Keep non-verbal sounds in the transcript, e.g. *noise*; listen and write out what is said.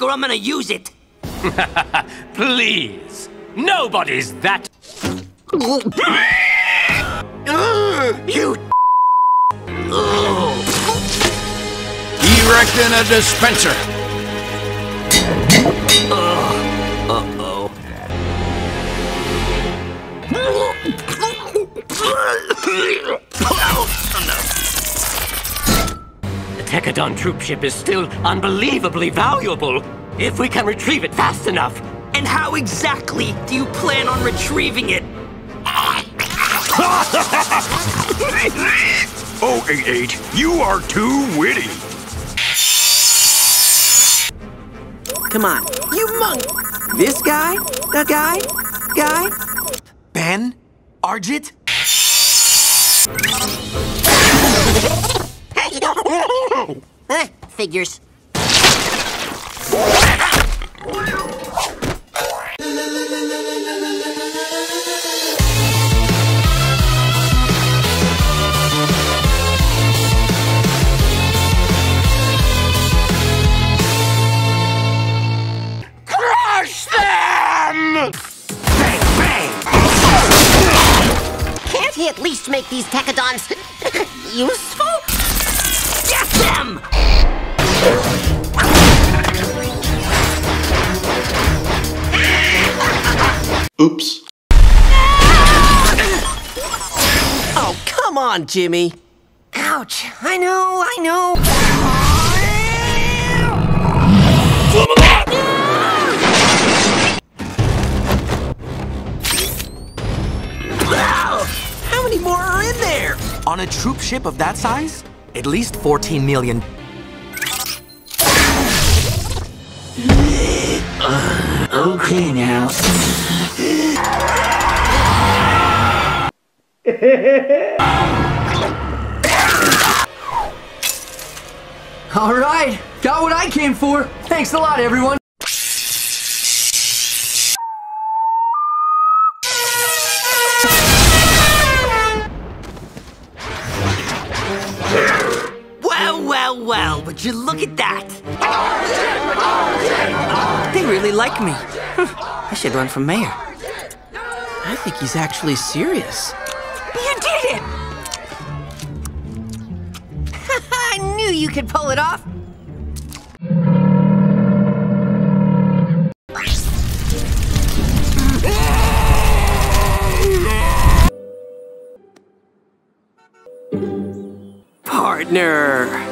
back or I'm gonna use it. *laughs* Please. Nobody's that. *laughs* you. Erecting a dispenser. Uh-oh. *laughs* The Techadon troopship is still unbelievably valuable. If we can retrieve it fast enough. And how exactly do you plan on retrieving it? *laughs* oh, 088, you are too witty. Come on, you monk! This guy? That guy? Guy? Ben? Argit? Eh, figures. Crush them! Bang, bang! Can't he at least make these Techadons *laughs* useful? Get them! Oops. Oh, come on, Jimmy. Ouch! I know, I know. How many more are in there? On a troop ship of that size? At least 14 million. Okay now. *laughs* All right, got what I came for. Thanks a lot, everyone. Well, well, well, would you look at that? They really like me. *laughs* I should run for mayor. I think he's actually serious. You did it! *laughs* I knew you could pull it off. Partner.